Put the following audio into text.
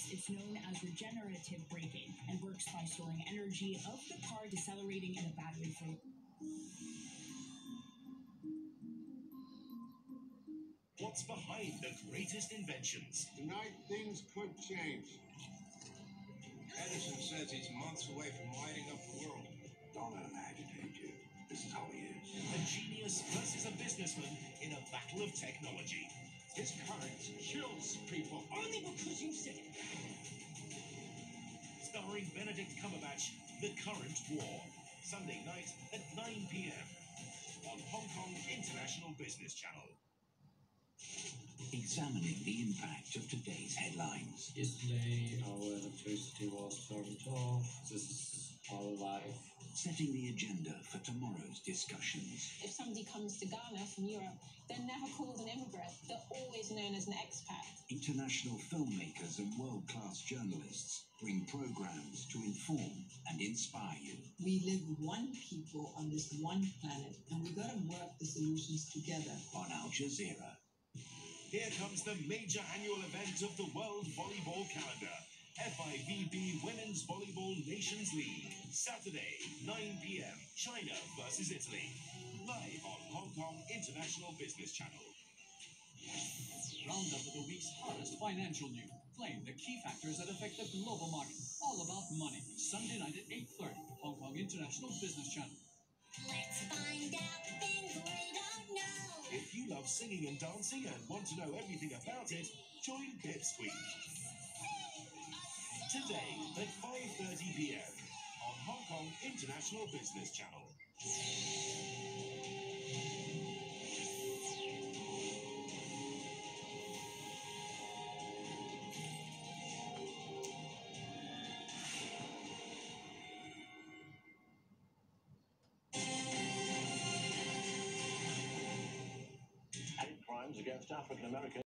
process. It's known as regenerative braking and works by storing energy of the car decelerating in a battery for What's behind the greatest inventions? Tonight, things could change. Edison says he's months away from lighting up the world. Don't let him agitate you. This is how he is. A genius versus a businessman in a battle of technology. His current kills people. Only because Starring Benedict Cumberbatch, The Current War. Sunday night at 9 p.m. on Hong Kong International Business Channel. Examining the impact of today's headlines. Yesterday, our electricity was turned off. This is our life. Setting the agenda for tomorrow's discussions. If somebody comes to Ghana from Europe, they're never called an immigrant. They're always known as an expat. International filmmakers and world class journalists bring programs to inform and inspire you. We live one people on this one planet, and we got to work the solutions together. On Al Jazeera. Here comes the major annual event of the World Volleyball Calendar. FIVB Women's Volleyball Nations League. Saturday, 9 p.m. China versus Italy. Live on Hong Kong International Business Channel. Roundup of the week's hottest financial news. Claim the key factors that affect the global market. All about money. Sunday night at 8.30. Hong Kong International Business Channel. Let's find out things we don't know. If you love singing and dancing and want to know everything about it, join Pipsqueak. Today at 5.30 p.m. on Hong Kong International Business Channel. Crimes against African Americans.